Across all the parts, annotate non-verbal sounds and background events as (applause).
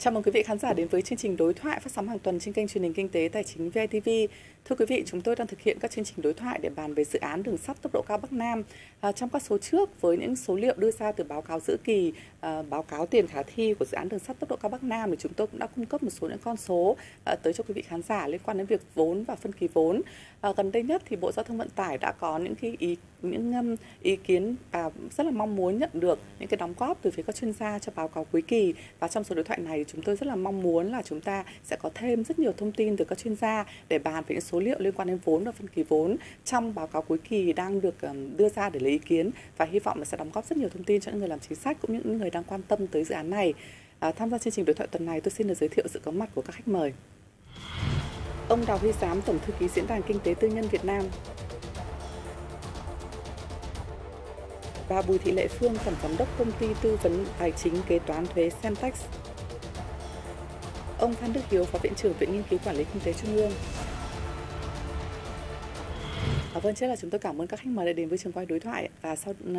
Chào mừng quý vị khán giả đến với chương trình đối thoại phát sóng hàng tuần trên kênh truyền hình kinh tế tài chính VTV. Thưa quý vị, chúng tôi đang thực hiện các chương trình đối thoại để bàn về dự án đường sắt tốc độ cao Bắc Nam. À, trong các số trước, với những số liệu đưa ra từ báo cáo giữa kỳ, à, báo cáo tiền khả thi của dự án đường sắt tốc độ cao Bắc Nam thì chúng tôi cũng đã cung cấp một số những con số à, tới cho quý vị khán giả liên quan đến việc vốn và phân kỳ vốn. À, gần đây nhất thì Bộ Giao thông Vận tải đã có những cái ý những um, ý kiến và rất là mong muốn nhận được những cái đóng góp từ phía các chuyên gia cho báo cáo cuối kỳ và trong số đối thoại này chúng tôi rất là mong muốn là chúng ta sẽ có thêm rất nhiều thông tin từ các chuyên gia để bàn về những số liệu liên quan đến vốn và phân kỳ vốn trong báo cáo cuối kỳ đang được đưa ra để lấy ý kiến và hy vọng là sẽ đóng góp rất nhiều thông tin cho những người làm chính sách cũng như những người đang quan tâm tới dự án này. À, tham gia chương trình đối thoại tuần này tôi xin được giới thiệu sự có mặt của các khách mời. Ông Đào Huy Giám, Tổng thư ký Diễn đàn Kinh tế Tư nhân Việt Nam. Bà Bùi Thị Lệ Phương, Tổng giám đốc công ty tư vấn tài chính kế toán thuế Semtex. Ông Phan Đức Hiếu, Phó Viện trưởng Viện Nghiên cứu Quản lý Kinh tế Trung ương. À, vâng, trước là chúng tôi cảm ơn các khách mời đã đến với trường quay đối thoại và sau uh,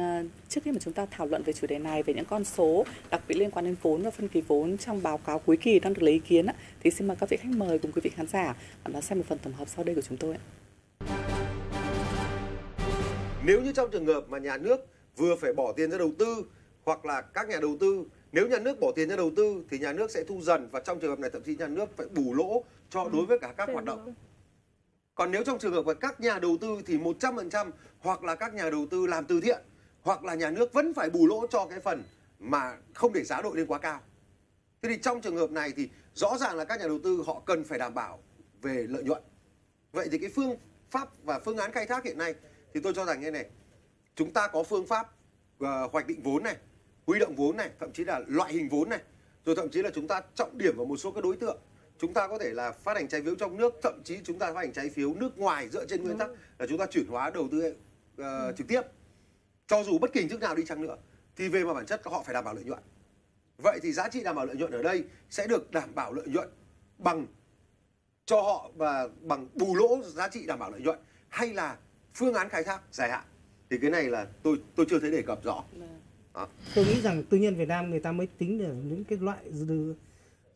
trước khi mà chúng ta thảo luận về chủ đề này về những con số đặc biệt liên quan đến vốn và phân kỳ vốn trong báo cáo cuối kỳ đang được lấy ý kiến thì xin mời các vị khách mời cùng quý vị khán giả đón xem một phần tổng hợp sau đây của chúng tôi. Nếu như trong trường hợp mà nhà nước vừa phải bỏ tiền ra đầu tư hoặc là các nhà đầu tư nếu nhà nước bỏ tiền ra đầu tư thì nhà nước sẽ thu dần và trong trường hợp này thậm chí nhà nước phải bù lỗ cho đối với cả các hoạt động còn nếu trong trường hợp của các nhà đầu tư thì 100% hoặc là các nhà đầu tư làm từ thiện hoặc là nhà nước vẫn phải bù lỗ cho cái phần mà không để giá đội lên quá cao. Thế thì trong trường hợp này thì rõ ràng là các nhà đầu tư họ cần phải đảm bảo về lợi nhuận. Vậy thì cái phương pháp và phương án khai thác hiện nay thì tôi cho rằng như này. Chúng ta có phương pháp uh, hoạch định vốn này, huy động vốn này, thậm chí là loại hình vốn này. Rồi thậm chí là chúng ta trọng điểm vào một số các đối tượng chúng ta có thể là phát hành trái phiếu trong nước thậm chí chúng ta phát hành trái phiếu nước ngoài dựa trên nguyên tắc là chúng ta chuyển hóa đầu tư uh, trực tiếp. Cho dù bất kỳ hình thức nào đi chăng nữa thì về mặt bản chất họ phải đảm bảo lợi nhuận. Vậy thì giá trị đảm bảo lợi nhuận ở đây sẽ được đảm bảo lợi nhuận bằng cho họ và bằng bù lỗ giá trị đảm bảo lợi nhuận hay là phương án khai thác dài hạn. Thì cái này là tôi tôi chưa thấy đề cập rõ. Đó. tôi nghĩ rằng tư nhân Việt Nam người ta mới tính được những cái loại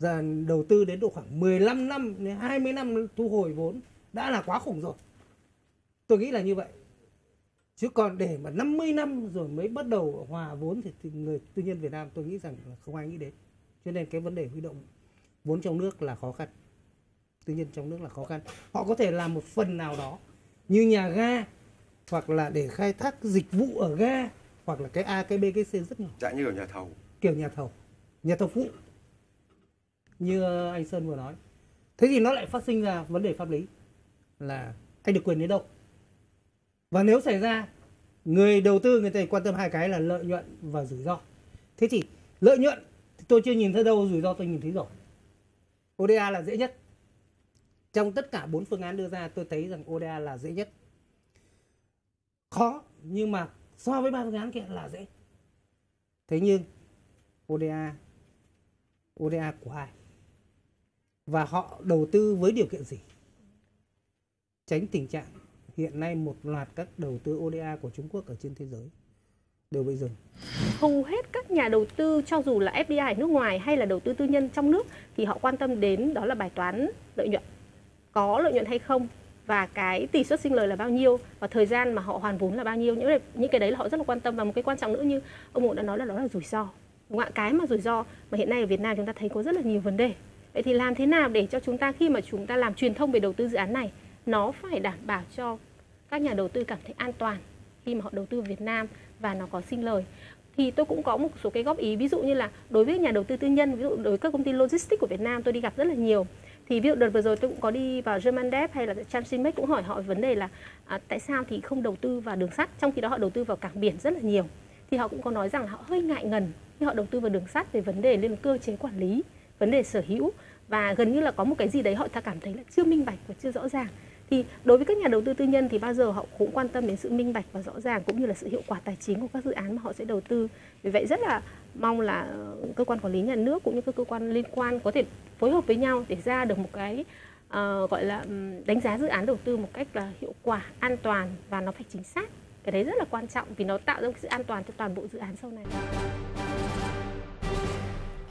giờ đầu tư đến độ khoảng 15 năm đến 20 năm thu hồi vốn đã là quá khủng rồi. Tôi nghĩ là như vậy. Chứ còn để mà 50 năm rồi mới bắt đầu hòa vốn thì, thì người tư nhân Việt Nam tôi nghĩ rằng là không ai nghĩ đến. Cho nên cái vấn đề huy động vốn trong nước là khó khăn. Tư nhân trong nước là khó khăn. Họ có thể làm một phần nào đó như nhà ga hoặc là để khai thác dịch vụ ở ga hoặc là cái A cái B cái C rất nhỏ. Dạng như ở nhà thầu. Kiểu nhà thầu. Nhà thầu phụ như anh Sơn vừa nói. Thế thì nó lại phát sinh ra vấn đề pháp lý là anh được quyền đến đâu. Và nếu xảy ra, người đầu tư, người ta quan tâm hai cái là lợi nhuận và rủi ro. Thế thì lợi nhuận thì tôi chưa nhìn thấy đâu, rủi ro tôi nhìn thấy rồi. ODA là dễ nhất. Trong tất cả bốn phương án đưa ra, tôi thấy rằng ODA là dễ nhất. Khó, nhưng mà so với ba phương án kia là dễ. Thế nhưng ODA ODA của ai? Và họ đầu tư với điều kiện gì tránh tình trạng hiện nay một loạt các đầu tư ODA của Trung Quốc ở trên thế giới đều bị dừng. Hầu hết các nhà đầu tư, cho dù là FDI nước ngoài hay là đầu tư tư nhân trong nước, thì họ quan tâm đến đó là bài toán lợi nhuận. Có lợi nhuận hay không và cái tỷ suất sinh lời là bao nhiêu và thời gian mà họ hoàn vốn là bao nhiêu những những cái đấy là họ rất là quan tâm và một cái quan trọng nữa như ông Ngộ đã nói là đó là rủi ro. Đúng không ạ? Cái mà rủi ro mà hiện nay ở Việt Nam chúng ta thấy có rất là nhiều vấn đề Vậy thì làm thế nào để cho chúng ta khi mà chúng ta làm truyền thông về đầu tư dự án này nó phải đảm bảo cho các nhà đầu tư cảm thấy an toàn khi mà họ đầu tư Việt Nam và nó có sinh lời? Thì tôi cũng có một số cái góp ý ví dụ như là đối với nhà đầu tư tư nhân ví dụ đối với các công ty logistics của Việt Nam tôi đi gặp rất là nhiều. Thì ví dụ đợt vừa rồi tôi cũng có đi vào German Dev hay là Transimex cũng hỏi họ vấn đề là à, tại sao thì không đầu tư vào đường sắt? Trong khi đó họ đầu tư vào cảng biển rất là nhiều. Thì họ cũng có nói rằng họ hơi ngại ngần khi họ đầu tư vào đường sắt về vấn đề liên cơ chế quản lý vấn đề sở hữu. Và gần như là có một cái gì đấy họ ta cảm thấy là chưa minh bạch và chưa rõ ràng. Thì đối với các nhà đầu tư tư nhân thì bao giờ họ cũng quan tâm đến sự minh bạch và rõ ràng cũng như là sự hiệu quả tài chính của các dự án mà họ sẽ đầu tư. Vì vậy rất là mong là ờ, cơ quan quản lý nhà nước cũng như các cơ quan liên quan có thể phối hợp với nhau để ra được một cái uh, gọi là đánh giá dự án đầu tư một cách là hiệu quả an toàn và nó phải chính xác. Cái đấy rất là quan trọng vì nó tạo ra một sự an toàn cho toàn bộ dự án sau này.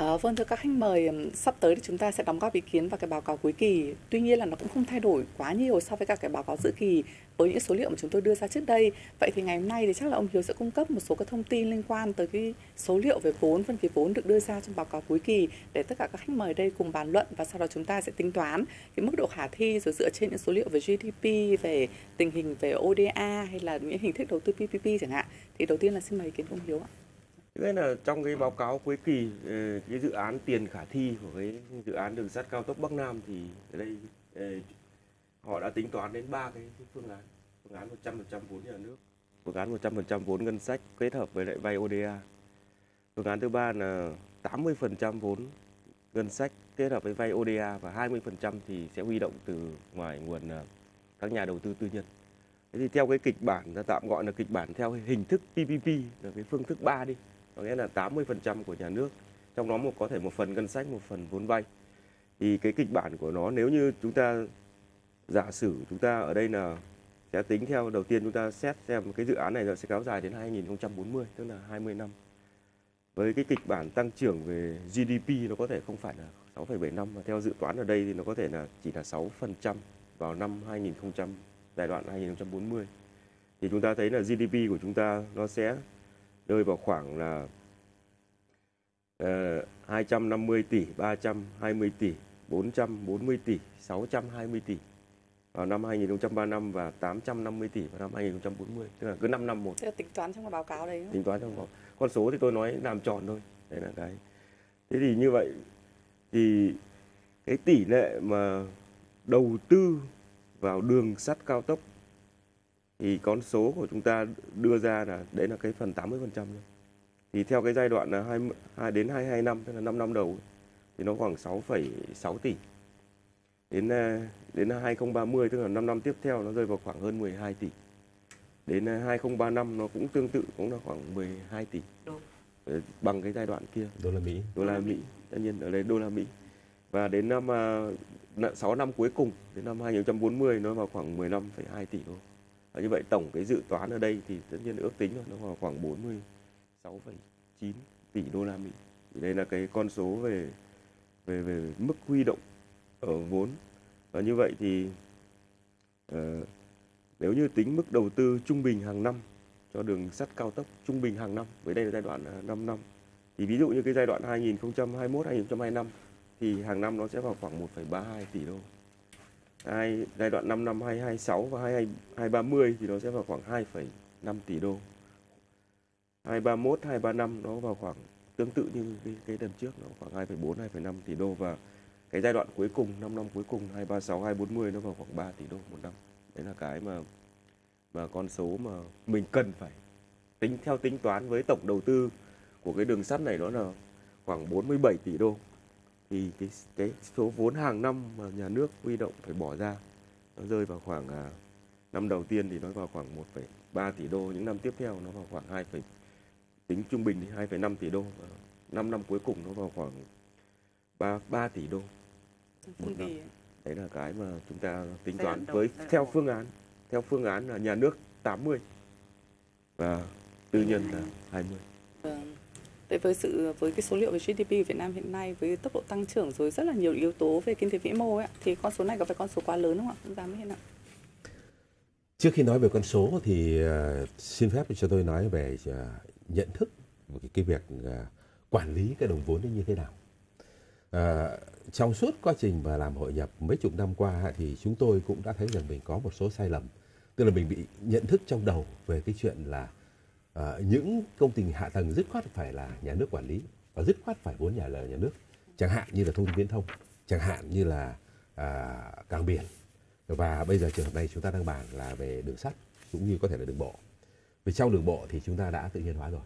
À, vâng thưa các khách mời, sắp tới thì chúng ta sẽ đóng góp ý kiến vào cái báo cáo cuối kỳ. Tuy nhiên là nó cũng không thay đổi quá nhiều so với các cái báo cáo dự kỳ với những số liệu mà chúng tôi đưa ra trước đây. Vậy thì ngày hôm nay thì chắc là ông Hiếu sẽ cung cấp một số các thông tin liên quan tới cái số liệu về vốn, phân phối vốn được đưa ra trong báo cáo cuối kỳ để tất cả các khách mời đây cùng bàn luận và sau đó chúng ta sẽ tính toán cái mức độ khả thi rồi dựa trên những số liệu về GDP, về tình hình về ODA hay là những hình thức đầu tư PPP chẳng hạn. Thì đầu tiên là xin mời ý kiến ông Hiếu ạ. Thế là trong cái báo cáo cuối kỳ ờ, cái dự án tiền khả thi của cái dự án đường sắt cao tốc Bắc Nam thì ở đây ờ, họ đã tính toán đến ba cái phương án. Phương án 100% vốn nhà nước, phương án 100% vốn ngân sách kết hợp với lại vay ODA phương án thứ ba là 80% vốn ngân sách kết hợp với vay ODA và 20% thì sẽ huy động từ ngoài nguồn ờ, các nhà đầu tư tư nhân. Thế thì theo cái kịch bản, ta tạm gọi là kịch bản theo hình thức PPP là cái phương thức 3 đi có nghĩa là 80% của nhà nước trong đó một có thể một phần ngân sách một phần vốn vay. Thì cái kịch bản của nó nếu như chúng ta giả sử chúng ta ở đây là sẽ tính theo đầu tiên chúng ta xét xem cái dự án này nó sẽ kéo dài đến 2040 tức là 20 năm. Với cái kịch bản tăng trưởng về GDP nó có thể không phải là 6,75 mà theo dự toán ở đây thì nó có thể là chỉ là 6% vào năm 2000 giai đoạn 2040 thì chúng ta thấy là GDP của chúng ta nó sẽ rơi vào khoảng là uh, 250 tỷ, 320 tỷ, 440 tỷ, 620 tỷ vào năm 2035 và 850 tỷ vào năm 2040 tức là cứ 5 năm một. Thế là tính toán trong cái báo cáo đấy. Tính toán trong báo con số thì tôi nói làm tròn thôi. Đấy là cái. Thế thì như vậy thì cái tỷ lệ mà đầu tư vào đường sắt cao tốc thì con số của chúng ta đưa ra là đấy là cái phần 80% thôi. Thì theo cái giai đoạn là 2, 2 đến 22 năm tức là 5 năm đầu thì nó khoảng 6,6 tỷ. Đến đến 2030 tức là 5 năm tiếp theo nó rơi vào khoảng hơn 12 tỷ. Đến 2035 nó cũng tương tự cũng là khoảng 12 tỷ. Đô. Bằng cái giai đoạn kia. Đô la Mỹ. Đô la Mỹ. Tất nhiên ở đây đô la Mỹ. Và đến năm 6 năm cuối cùng đến năm 2040 nó vào khoảng 15,2 tỷ đô. Và như vậy tổng cái dự toán ở đây thì tất nhiên ước tính nó vào khoảng 46,9 tỷ đô la Mỹ. Thì đây là cái con số về về về mức huy động ở vốn. Và như vậy thì uh, nếu như tính mức đầu tư trung bình hàng năm cho đường sắt cao tốc trung bình hàng năm, với đây là giai đoạn ờ, 5 năm. Thì ví dụ như cái giai đoạn 2021 2025 thì hàng năm nó sẽ vào khoảng 1,32 tỷ đô hai giai đoạn 5 năm 2026 và 2030 thì nó sẽ vào khoảng 2,5 tỷ đô. 231, 235 nó vào khoảng tương tự như cái, cái lần trước nó khoảng 2,4 2,5 tỷ đô và cái giai đoạn cuối cùng 5 năm cuối cùng 236, 240 nó vào khoảng 3 tỷ đô một năm. Đấy là cái mà mà con số mà mình cần phải tính theo tính toán với tổng đầu tư của cái đường sắt này đó là khoảng 47 tỷ đô thì cái cái số vốn hàng năm mà nhà nước huy động phải bỏ ra nó rơi vào khoảng à, năm đầu tiên thì nó vào khoảng 1,3 tỷ đô những năm tiếp theo nó vào khoảng 2, tính trung bình thì 2,5 tỷ đô và 5 năm cuối cùng nó vào khoảng 3 3 tỷ đô một năm. Đấy là cái mà chúng ta tính toán với theo phương án theo phương án là nhà nước 80 và tư nhân là 20. Vâng. Vậy với sự với cái số liệu về GDP của Việt Nam hiện nay với tốc độ tăng trưởng rồi rất là nhiều yếu tố về kinh tế vĩ mô ấy thì con số này có phải con số quá lớn không ạ? Ông dám thế nào? Trước khi nói về con số thì uh, xin phép cho tôi nói về uh, nhận thức về cái, việc uh, quản lý cái đồng vốn như thế nào. À, trong suốt quá trình mà làm hội nhập mấy chục năm qua thì chúng tôi cũng đã thấy rằng mình có một số sai lầm tức là mình bị nhận thức trong đầu về cái chuyện là à, những công trình hạ tầng dứt khoát phải là nhà nước quản lý và dứt khoát phải vốn nhà là nhà nước. Chẳng hạn như là thông tin viễn thông chẳng hạn như là à, cảng biển. Và bây giờ trường hợp này chúng ta đang bàn là về đường sắt cũng như có thể là đường bộ. Vì trong đường bộ thì chúng ta đã tự nhiên hóa rồi.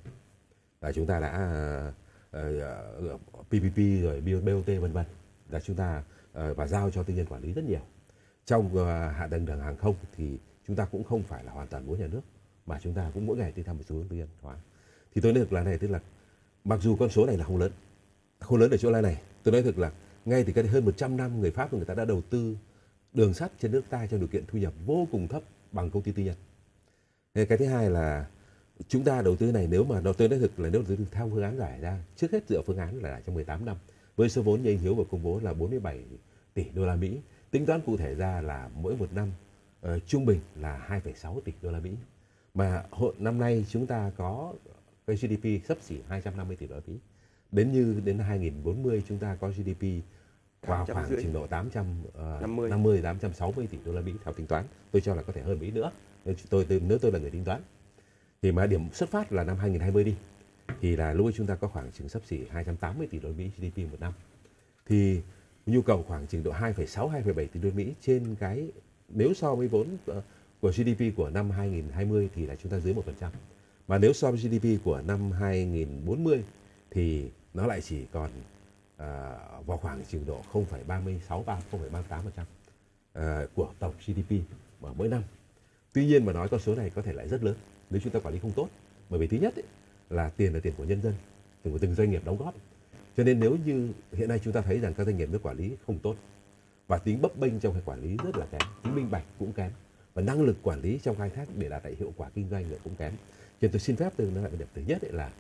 Và chúng ta đã ờ, ờ, uh, uh, PPP rồi BOT vân vân. Là chúng ta uh, và giao cho tư nhân quản lý rất nhiều. Trong uh, hạ tầng đường hàng không thì chúng ta cũng không phải là hoàn toàn vốn nhà nước mà chúng ta cũng mỗi ngày đi theo một xu hướng tư nhân hóa. Thì tôi nói thực là này tức là mặc dù con số này là không lớn không lớn ở chỗ này tôi nói thực là ngay từ cái hơn 100 năm người Pháp người ta đã đầu tư đường sắt trên nước ta trong điều kiện thu nhập vô cùng thấp bằng công ty tư nhân. Cái thứ hai là chúng ta đầu tư này nếu mà đầu tư nói thực là nếu đầu tư theo phương án giải ra trước hết dựa phương án là trong 18 năm với số vốn như anh Hiếu vừa công bố là 47 tỷ đô la Mỹ tính toán cụ thể ra là mỗi một năm uh, trung bình là 2,6 tỷ đô la Mỹ mà hội năm nay chúng ta có cái GDP sấp xỉ 250 tỷ đô la Mỹ. Đến như đến 2040 chúng ta có GDP vào khoảng trình độ 850 50 860 tỷ đô la Mỹ theo tính toán. Tôi cho là có thể hơn Mỹ nữa. Nếu tôi nếu tôi là người tính toán. Thì mà điểm xuất phát là năm 2020 đi thì là lúc ấy chúng ta có khoảng chừng sấp xỉ 280 tỷ đô la Mỹ GDP một năm. Thì nhu cầu khoảng trình độ 2,6 2,7 tỷ đô la Mỹ trên cái nếu so với vốn ờ, của GDP của năm 2020 thì là chúng ta dưới 1%. Mà nếu so với GDP của năm 2040 thì nó lại chỉ còn à, vào khoảng trình độ 0,36 0,38% à, của tổng GDP mà mỗi năm. Tuy nhiên mà nói con số này có thể lại rất lớn nếu chúng ta quản lý không tốt. Bởi vì thứ nhất ấy, là tiền là tiền của nhân dân, tiền của từng doanh nghiệp đóng góp. Cho nên nếu như hiện nay chúng ta thấy rằng các doanh nghiệp nước quản lý không tốt và tính bấp bênh trong cái quản lý rất là kém, tính minh bạch cũng kém và năng lực quản lý trong khai thác để đạt được hiệu quả kinh doanh lại cũng kém. Cho nên tôi xin phép tôi nói lại điểm thứ nhất là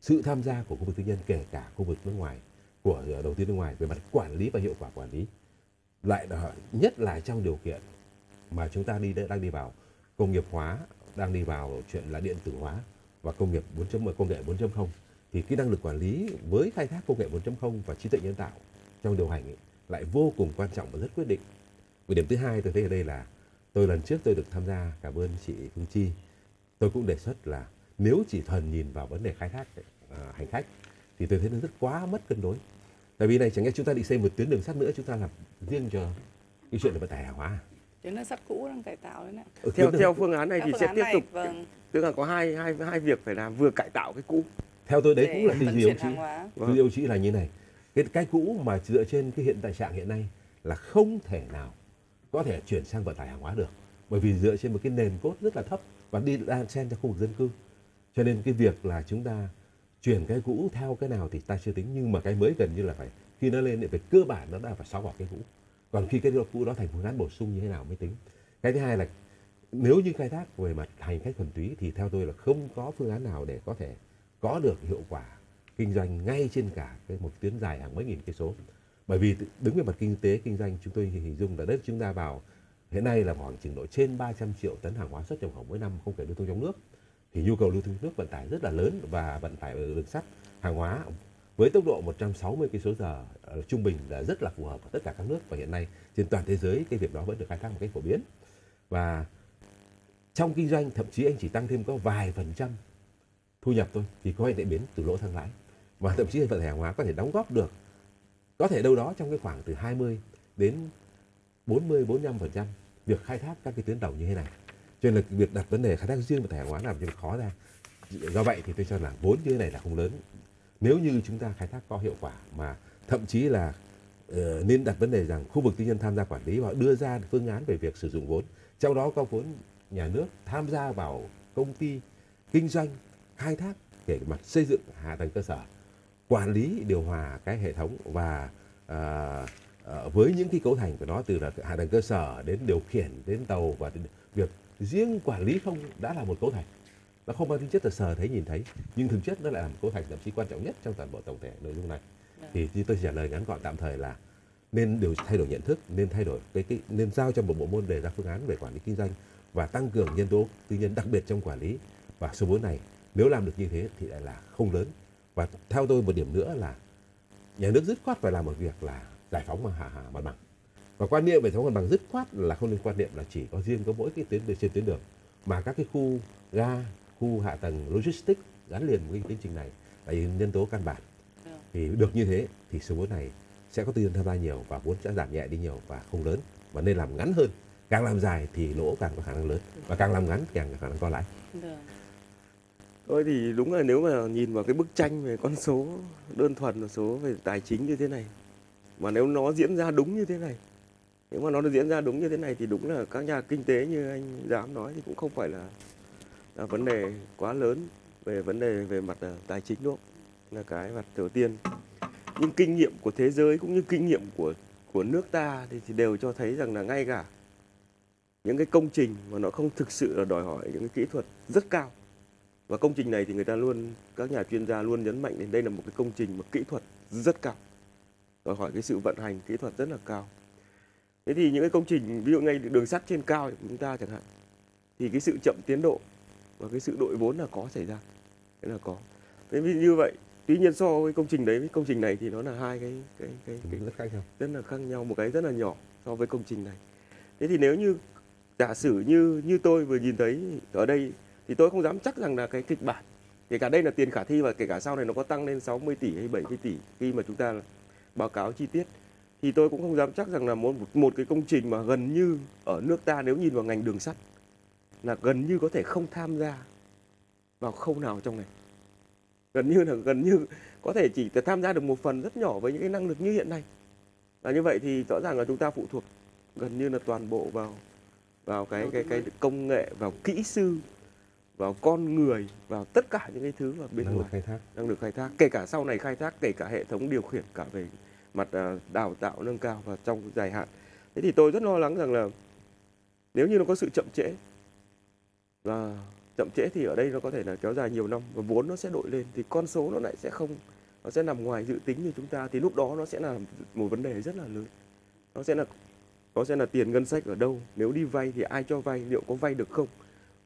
sự tham gia của khu vực tư nhân kể cả khu vực nước ngoài của ờ, đầu tư nước ngoài về mặt quản lý và hiệu quả quản lý lại là nhất là trong điều kiện mà chúng ta đi đang đi vào công nghiệp hóa đang đi vào chuyện là điện tử hóa và công nghiệp 4.0 công nghệ 4.0 thì cái năng lực quản lý với khai thác công nghệ 4.0 và trí tuệ nhân tạo trong điều hành ấy, lại vô cùng quan trọng và rất quyết định. Và điểm thứ hai tôi thấy ở đây là tôi lần trước tôi được tham gia cảm ơn chị Phương Chi. Tôi cũng đề xuất là nếu chỉ thuần nhìn vào vấn đề khai thác uh, hành khách thì tôi thấy nó rất quá mất cân đối. Tại vì này chẳng lẽ chúng ta định xây một tuyến đường sắt nữa chúng ta làm riêng cho cái chuyện là vận tải hàng hóa. Tuyến đường sắt cũ đang cải tạo đấy nè. Ừ, theo theo phương án này theo thì sẽ tiếp này, tục vâng. tức là có hai hai hai việc phải làm vừa cải tạo cái cũ theo tôi đấy Để cũng là tư duy ông chí tư duy ông chí là như này cái cái cũ mà dựa trên cái hiện tại trạng hiện nay là không thể nào có thể chuyển sang vận tải hàng hóa được. Bởi vì dựa trên một cái nền cốt rất là thấp và đi đan xen trong khu vực dân cư. Cho nên cái việc là chúng ta chuyển cái cũ theo cái nào thì ta chưa tính. Nhưng mà cái mới gần như là phải, khi nó lên thì về cơ bản nó đã phải xóa bỏ cái cũ. Còn khi cái cũ đó thành phương án bổ sung như thế nào mới tính. Cái thứ hai là nếu như khai thác về mặt hành khách thuần túy thì theo tôi là không có phương án nào để có thể có được hiệu quả kinh doanh ngay trên cả cái một tuyến dài hàng mấy nghìn cây số bởi vì đứng về mặt kinh tế, kinh doanh, chúng tôi hình dung là đất chúng ta vào, hiện nay là khoảng chừng độ trên 300 triệu tấn hàng hóa xuất nhập khẩu mỗi năm, không kể lưu thông trong nước. Thì nhu cầu lưu thông nước vận tải rất là lớn và vận tải đường sắt, hàng hóa với tốc độ 160 cây số giờ trung bình là rất là phù hợp ở tất cả các nước. Và hiện nay trên toàn thế giới cái việc đó vẫn được khai thác một cách phổ biến. Và trong kinh doanh, thậm chí anh chỉ tăng thêm có vài phần trăm thu nhập thôi, thì có thể biến từ lỗ sang lãi. Và thậm chí vận tải hàng hóa có thể đóng góp được có thể đâu đó trong cái khoảng từ 20 đến 40 45 phần trăm việc khai thác các cái tuyến tàu như thế này. Cho nên là việc đặt vấn đề khai thác riêng và thẻ hàng hóa làm cho khó ra. Do vậy thì tôi cho là vốn như thế này là không lớn. Nếu như chúng ta khai thác có hiệu quả mà thậm chí là uh, nên đặt vấn đề rằng khu vực tư nhân tham gia quản lý và đưa ra phương án về việc sử dụng vốn trong đó có vốn nhà nước tham gia vào công ty kinh doanh khai thác kể mặt xây dựng hạ tầng cơ sở quản lý điều hòa cái hệ thống và à, à, với những cái cấu thành của nó từ là hạ tầng cơ sở đến điều khiển đến tàu và đến việc riêng quản lý không đã là một cấu thành. Nó không mang tính chất là sờ thấy nhìn thấy nhưng thực chất nó lại là một cấu thành thậm chí quan trọng nhất trong toàn bộ tổng thể nội dung này. Thì như tôi trả lời ngắn gọn tạm thời là nên điều thay đổi nhận thức nên thay đổi cái, cái nên giao cho một bộ môn đề ra phương án về quản lý kinh doanh và tăng cường nhân tố tư nhân đặc biệt trong quản lý. Và số vốn này nếu làm được như thế thì lại là không lớn và theo tôi một điểm nữa là nhà nước dứt khoát phải làm một việc là giải phóng mà hạ hạ mặt bằng. Và quan niệm về giải phóng mặt bằng dứt khoát là không nên quan niệm là chỉ có riêng có mỗi cái tuyến trên tuyến đường, mà các cái khu ga, khu hạ tầng logistics gắn liền với cái tiến trình này là nhân tố căn bản. Thì được như thế thì số vốn này sẽ có tư nhân tham gia nhiều và vốn sẽ giảm nhẹ đi nhiều và không lớn, và nên làm ngắn hơn. Càng làm dài thì lỗ càng có khả năng lớn, và càng làm ngắn càng có khả năng có lãi. Được. Thôi thì đúng là nếu mà nhìn vào cái bức tranh về con số đơn thuần là số về tài chính như thế này mà nếu nó diễn ra đúng như thế này nếu mà nó diễn ra đúng như thế này thì đúng là các nhà kinh tế như anh dám nói thì cũng không phải là là vấn đề quá lớn về vấn đề về mặt ờ, tài chính đúng là cái mặt đầu tiên. Nhưng kinh nghiệm của thế giới cũng như kinh nghiệm của của nước ta thì, thì đều cho thấy rằng là ngay cả những cái công trình mà nó không thực sự là đòi hỏi những cái kỹ thuật rất cao và công trình này thì người ta luôn các nhà chuyên gia luôn nhấn mạnh đến đây là một cái công trình mà kỹ thuật rất cao. Đòi hỏi cái sự vận hành kỹ thuật rất là cao. Thế thì những cái công trình ví dụ ngay đường sắt trên cao của chúng ta chẳng hạn thì cái sự chậm tiến độ và cái sự đội vốn là có xảy ra. Đấy là có. Thế vì như vậy tuy nhiên so với công trình đấy với công trình này thì nó là hai cái cái cái, cái rất khác nhau. rất là khác nhau một cái rất là nhỏ so với công trình này. Thế thì nếu như giả sử như như tôi vừa nhìn thấy ở đây thì tôi không dám chắc rằng là cái kịch bản, kể cả đây là tiền khả thi và kể cả sau này nó có tăng lên 60 tỷ hay 70 tỷ khi mà chúng ta báo cáo chi tiết. Thì tôi cũng không dám chắc rằng là một một cái công trình mà gần như ở nước ta nếu nhìn vào ngành đường sắt là gần như có thể không tham gia vào khâu nào trong này. Gần như là, gần như có thể chỉ tham gia được một phần rất nhỏ với những cái năng lực như hiện nay. Và như vậy thì rõ ràng là chúng ta phụ thuộc gần như là toàn bộ vào vào cái cái cái công nghệ, vào kỹ sư vào con người vào tất cả những cái thứ mà bên lực ngoài khai thác. đang được khai thác. Kể cả sau này khai thác kể cả hệ thống điều khiển cả về mặt à, đào tạo nâng cao và trong dài hạn. Thế thì tôi rất lo lắng rằng là nếu như nó có sự chậm trễ và chậm trễ thì ở đây nó có thể là kéo dài nhiều năm và vốn nó sẽ đội lên thì con số nó lại sẽ không nó sẽ nằm ngoài dự tính như chúng ta thì lúc đó nó sẽ là một vấn đề rất là lớn. Nó sẽ là nó sẽ là tiền ngân sách ở đâu nếu đi vay thì ai cho vay liệu có vay được không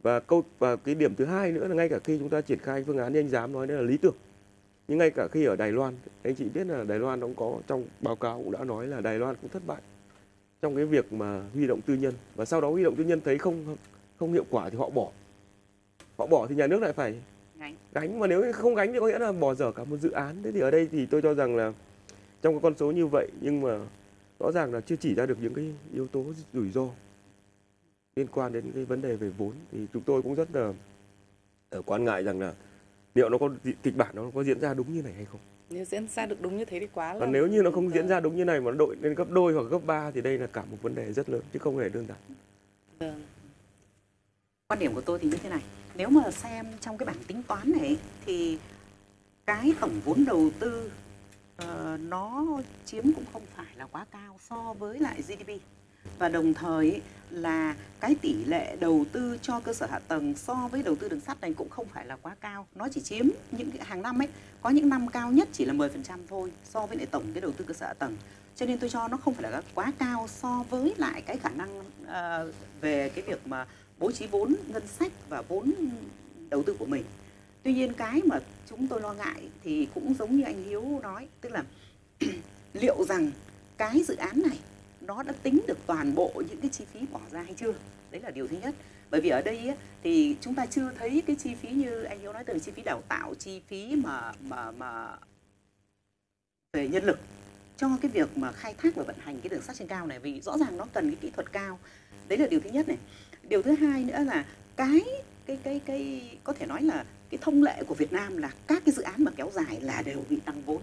và câu và cái điểm thứ hai nữa là ngay cả khi chúng ta triển khai phương án như anh dám nói đấy là lý tưởng. Nhưng ngay cả khi ở Đài Loan anh chị biết là Đài Loan cũng có trong báo cáo cũng đã nói là Đài Loan cũng thất bại trong cái việc mà huy động tư nhân. Và sau đó huy động tư nhân thấy không không hiệu quả thì họ bỏ. Họ bỏ thì nhà nước lại phải Gánh. gánh. Mà nếu không gánh thì có nghĩa là bỏ dở cả một dự án. Thế thì ở đây thì tôi cho rằng là trong cái con số như vậy nhưng mà rõ ràng là chưa chỉ ra được những cái yếu tố rủi ro liên quan đến cái vấn đề về vốn thì chúng tôi cũng rất là ờ, quan ngại rằng là liệu nó có kịch bản nó có diễn ra đúng như này hay không? Nếu diễn ra được đúng như thế thì quá là còn nếu như nó không diễn ra đúng như này mà nó đội lên gấp đôi hoặc gấp ba thì đây là cả một vấn đề rất lớn chứ không hề đơn giản. Vâng. quan điểm của tôi thì như thế này. Nếu mà xem trong cái bảng tính toán này thì cái tổng vốn đầu tư ờ, nó chiếm cũng không phải là quá cao so với lại GDP và đồng thời là cái tỷ lệ đầu tư cho cơ sở hạ tầng so với đầu tư đường sắt này cũng không phải là quá cao. Nó chỉ chiếm những cái hàng năm ấy có những năm cao nhất chỉ là 10% thôi so với lại tổng cái đầu tư cơ sở hạ tầng. Cho nên tôi cho nó không phải là quá cao so với lại cái khả năng uh, về cái việc mà bố trí vốn ngân sách và vốn đầu tư của mình. Tuy nhiên cái mà chúng tôi lo ngại thì cũng giống như anh hiếu nói tức là (clears throat) liệu rằng cái dự án này nó đã tính được toàn bộ những cái chi phí bỏ ra hay chưa? Đấy là điều thứ nhất. Bởi vì ở đây ấy, thì chúng ta chưa thấy cái chi phí như anh hiếu nói từ chi phí đào tạo chi phí mà mà mà về nhân lực. Cho cái việc mà khai thác và vận hành cái đường sắt trên cao này vì rõ ràng nó cần cái kỹ thuật cao. Đấy là điều thứ nhất này. Điều thứ hai nữa là cái cái cái cái có thể nói là cái thông lệ của Việt Nam là các cái dự án mà kéo dài là đều bị tăng vốn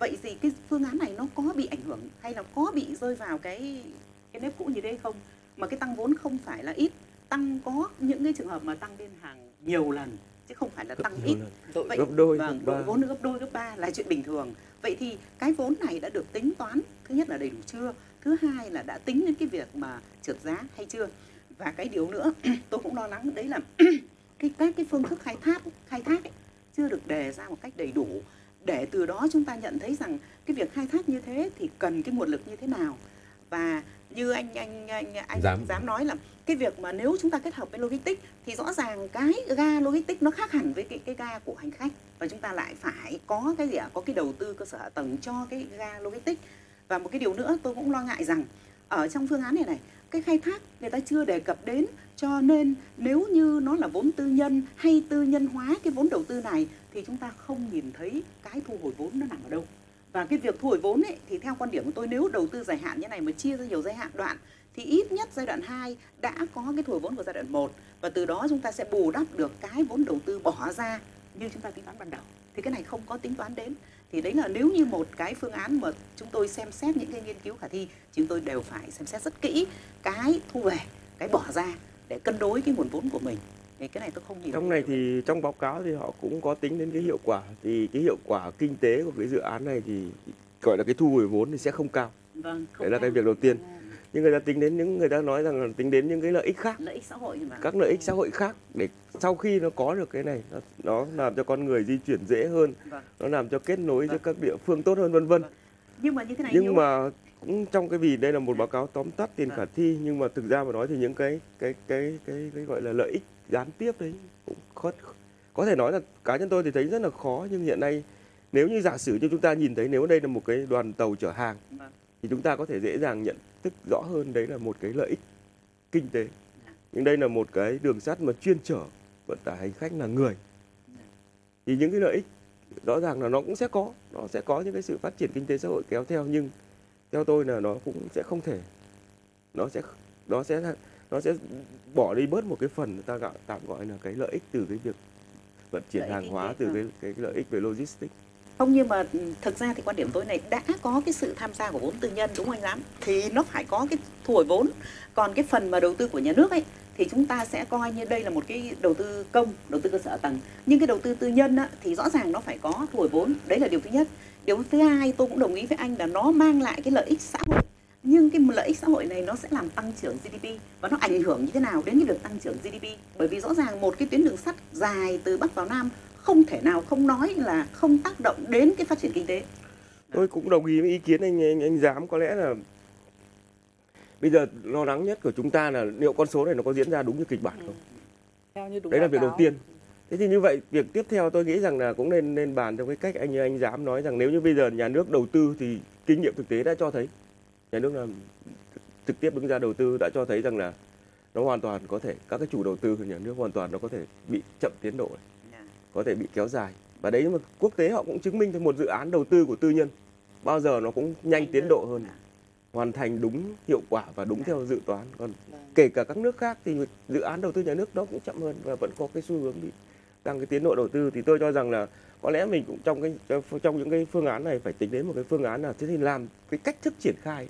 vậy thì cái phương án này nó có bị ảnh hưởng hay là có bị rơi vào cái cái nếp cũ như thế không? Mà cái tăng vốn không phải là ít tăng có những cái trường hợp mà tăng lên hàng nhiều lần chứ không phải là tăng ít. Đội vậy gấp đôi vâng, gấp ba vốn gấp đôi gấp ba là chuyện bình thường. Vậy thì cái vốn này đã được tính toán thứ nhất là đầy đủ chưa? Thứ hai là đã tính đến cái việc mà trượt giá hay chưa? Và cái điều nữa (clears throat) tôi cũng lo lắng đấy là (clears throat) cái các cái phương thức khai thác khai thác ấy, chưa được đề ra một cách đầy đủ để từ đó chúng ta nhận thấy rằng cái việc khai thác như thế thì cần cái nguồn lực như thế nào. Và như anh anh anh anh Dám. dám nói là cái việc mà nếu chúng ta kết hợp với logistics thì rõ ràng cái ga logistics nó khác hẳn với cái cái ga của hành khách. Và chúng ta lại phải có cái gì ạ? Có cái đầu tư cơ sở hạ tầng cho cái ga logistics. Và một cái điều nữa tôi cũng lo ngại rằng ở trong phương án này này cái khai thác người ta chưa đề cập đến cho nên nếu như nó là vốn tư nhân hay tư nhân hóa cái vốn đầu tư này thì chúng ta không nhìn thấy cái thu hồi vốn nó nằm ở đâu. Và cái việc thu hồi vốn ấy, thì theo quan điểm của tôi, nếu đầu tư dài hạn như này mà chia ra nhiều giai hạn đoạn, thì ít nhất giai đoạn 2 đã có cái thu hồi vốn của giai đoạn 1 và từ đó chúng ta sẽ bù đắp được cái vốn đầu tư bỏ ra như chúng ta tính toán ban đầu. Thì cái này không có tính toán đến. Thì đấy là nếu như một cái phương án mà chúng tôi xem xét những cái nghiên cứu khả thi, chúng tôi đều phải xem xét rất kỹ cái thu về, cái bỏ ra để cân đối cái nguồn vốn của mình thì cái này tôi không nhìn trong này thì trong báo cáo thì họ cũng có tính đến cái hiệu quả. Thì cái hiệu quả kinh tế của cái dự án này thì gọi là cái thu hồi vốn thì sẽ không cao. Vâng không đấy là cái việc đầu tiên. Nhưng người ta tính đến những người ta nói rằng là tính đến những cái lợi ích khác. Lợi ích xã hội mà. Các lợi ích xã hội khác để sau khi nó có được cái này nó, nó làm cho con người di chuyển dễ hơn. Vâng. nó làm cho kết nối Vâng. giữa các địa phương tốt hơn vân vân. Vâng. nhưng mà như thế này nhưng mà cũng trong cái vì đây là một báo cáo tóm tắt tiền Vâng. khả thi nhưng mà thực ra mà nói thì những cái cái cái cái cái gọi là lợi ích gián tiếp đấy cũng khó có thể nói là cá nhân tôi thì thấy rất là khó nhưng hiện nay nếu như giả sử như chúng ta nhìn thấy nếu đây là một cái đoàn tàu chở hàng Vâng. thì chúng ta có thể dễ dàng nhận thức rõ hơn đấy là một cái lợi ích kinh tế nhưng đây là một cái đường sắt mà chuyên chở vận tải hành khách là người thì những cái lợi ích rõ ràng là nó cũng sẽ có nó sẽ có những cái sự phát triển kinh tế xã hội kéo theo nhưng theo tôi là nó cũng sẽ không thể nó sẽ nó sẽ nó sẽ bỏ đi bớt một cái phần ta gọi tạm gọi là cái lợi ích từ cái việc vận chuyển Lợi hàng hóa từ ừ. cái cái lợi ích về logistics Không nhưng mà ừ, thực ra thì quan điểm tôi này đã có cái sự tham gia của vốn tư nhân đúng không anh Giám? Thì nó phải có cái thu hồi vốn. Còn cái phần mà đầu tư của nhà nước ấy thì chúng ta sẽ coi như đây là một cái đầu tư công, đầu tư cơ sở tầng. Nhưng cái đầu tư tư nhân á, thì rõ ràng nó phải có thu hồi vốn. Đấy là điều thứ nhất. Điều thứ hai tôi cũng đồng ý với anh là nó mang lại cái lợi ích xã hội. Nhưng cái lợi ích xã hội này nó sẽ làm tăng trưởng GDP và nó ảnh hưởng như thế nào đến cái việc tăng trưởng GDP? Bởi vì rõ ràng một cái tuyến đường sắt dài từ Bắc vào Nam không thể nào không nói là không tác động đến cái phát triển kinh tế. tôi cũng đồng ý với ý kiến anh anh, anh dám có lẽ là bây giờ lo lắng nhất của chúng ta là liệu con số này nó có diễn ra đúng như kịch bản không? Theo như đúng đấy là việc đầu tiên. Thế thì như vậy việc tiếp theo tôi nghĩ rằng là cũng nên nên bàn theo cái cách anh như anh dám nói rằng nếu như bây giờ nhà nước đầu tư thì kinh nghiệm thực tế đã cho thấy nhà nước là trực tiếp đứng ra đầu tư đã cho thấy rằng là nó hoàn toàn có thể các cái chủ đầu tư của nhà nước hoàn toàn nó có thể bị chậm tiến độ có thể bị kéo dài. Và đấy mà quốc tế họ cũng chứng minh cho một dự án đầu tư của tư nhân bao giờ nó cũng nhanh tiến độ hơn hoàn thành đúng hiệu quả và đúng theo dự toán. Còn Vâng. kể cả các nước khác thì dự án đầu tư nhà nước nó cũng chậm hơn và vẫn có cái xu hướng bị tăng cái tiến độ đầu tư. Thì tôi cho rằng là có lẽ mình cũng trong cái trong những cái phương án này phải tính đến một cái phương án là thế thì làm cái cách thức triển khai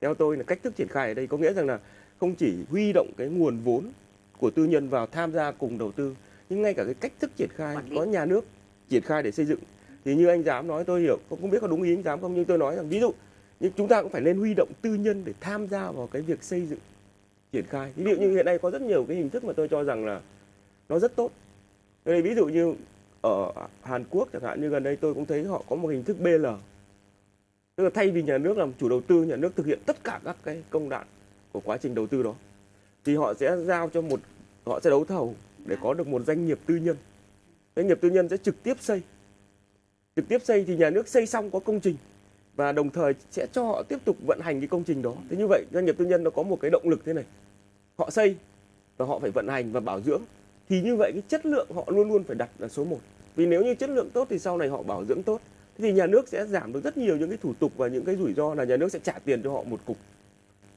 theo tôi là cách thức triển khai ở đây có nghĩa rằng là không chỉ huy động cái nguồn vốn của tư nhân vào tham gia cùng đầu tư nhưng ngay cả cái cách thức triển khai có nhà nước triển khai để xây dựng. Thì như anh dám nói tôi hiểu không biết có đúng ý anh dám không nhưng tôi nói rằng ví dụ nhưng chúng ta cũng phải nên huy động tư nhân để tham gia vào cái việc xây dựng triển khai. Ví dụ như hiện nay có rất nhiều cái hình thức mà tôi cho rằng là nó rất tốt. Đây ví dụ như ở Hàn Quốc chẳng hạn như gần đây tôi cũng thấy họ có một hình thức BL tức là thay vì nhà nước làm chủ đầu tư, nhà nước thực hiện tất cả các cái công đoạn của quá trình đầu tư đó, thì họ sẽ giao cho một, họ sẽ đấu thầu để có được một doanh nghiệp tư nhân. Doanh nghiệp tư nhân sẽ trực tiếp xây. Trực tiếp xây thì nhà nước xây xong có công trình và đồng thời sẽ cho họ tiếp tục vận hành cái công trình đó. Thế như vậy, doanh nghiệp tư nhân nó có một cái động lực thế này. Họ xây và họ phải vận hành và bảo dưỡng. Thì như vậy cái chất lượng họ luôn luôn phải đặt là số 1 vì nếu như chất lượng tốt thì sau này họ bảo dưỡng tốt thì nhà nước sẽ giảm được rất nhiều những cái thủ tục và những cái rủi ro là nhà nước sẽ trả tiền cho họ một cục.